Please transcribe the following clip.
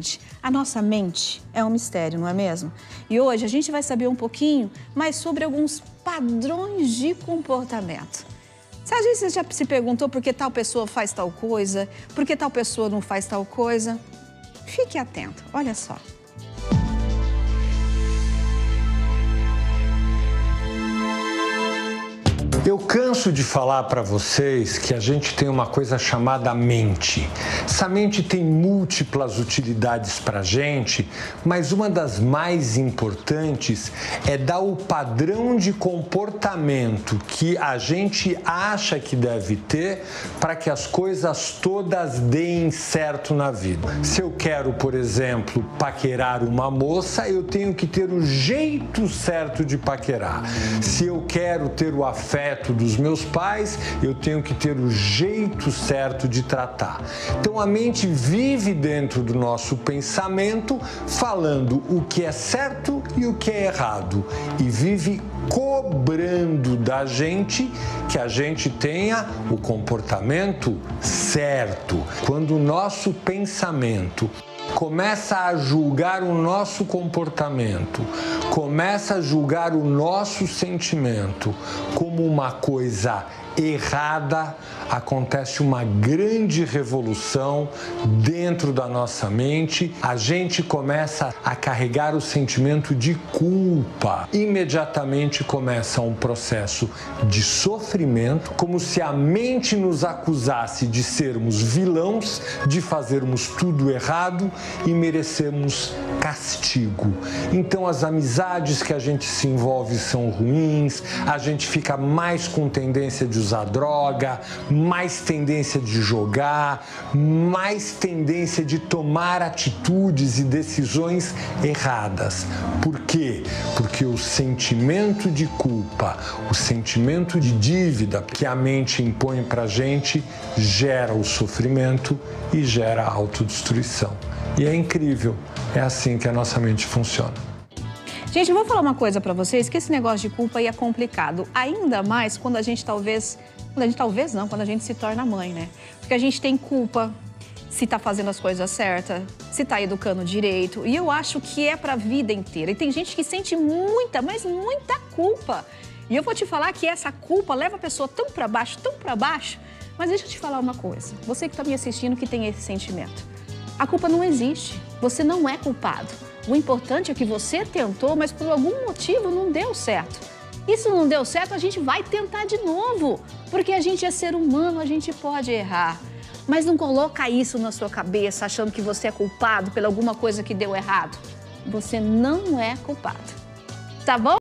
Gente, a nossa mente é um mistério, não é mesmo? E hoje a gente vai saber um pouquinho mais sobre alguns padrões de comportamento. Se a gente já se perguntou por que tal pessoa faz tal coisa, por que tal pessoa não faz tal coisa, fique atento, olha só. Eu canso de falar para vocês que a gente tem uma coisa chamada mente. Essa mente tem múltiplas utilidades para a gente, mas uma das mais importantes é dar o padrão de comportamento que a gente acha que deve ter para que as coisas todas deem certo na vida. Se eu quero, por exemplo, paquerar uma moça, eu tenho que ter o jeito certo de paquerar. Se eu quero ter o afeto, dos meus pais, eu tenho que ter o jeito certo de tratar. Então a mente vive dentro do nosso pensamento, falando o que é certo e o que é errado, e vive cobrando da gente que a gente tenha o comportamento certo. Quando o nosso pensamento começa a julgar o nosso comportamento, começa a julgar o nosso sentimento como uma coisa errada, acontece uma grande revolução dentro da nossa mente. A gente começa a carregar o sentimento de culpa. Imediatamente começa um processo de sofrimento, como se a mente nos acusasse de sermos vilãos, de fazermos tudo errado e merecemos castigo. Então as amizades que a gente se envolve são ruins, a gente fica mais com tendência de usar droga, mais tendência de jogar, mais tendência de tomar atitudes e decisões erradas. Por quê? Porque o sentimento de culpa, o sentimento de dívida que a mente impõe para gente gera o sofrimento e gera a autodestruição. E é incrível, é assim que a nossa mente funciona. Gente, eu vou falar uma coisa para vocês, que esse negócio de culpa aí é complicado, ainda mais quando a gente talvez, quando a gente talvez não, quando a gente se torna mãe, né? Porque a gente tem culpa se tá fazendo as coisas certas, se tá educando direito, e eu acho que é para a vida inteira. E tem gente que sente muita, mas muita culpa. E eu vou te falar que essa culpa leva a pessoa tão para baixo, tão para baixo. Mas deixa eu te falar uma coisa. Você que está me assistindo que tem esse sentimento. A culpa não existe. Você não é culpado. O importante é que você tentou, mas por algum motivo não deu certo. E se não deu certo, a gente vai tentar de novo, porque a gente é ser humano, a gente pode errar. Mas não coloca isso na sua cabeça achando que você é culpado por alguma coisa que deu errado. Você não é culpado. Tá bom?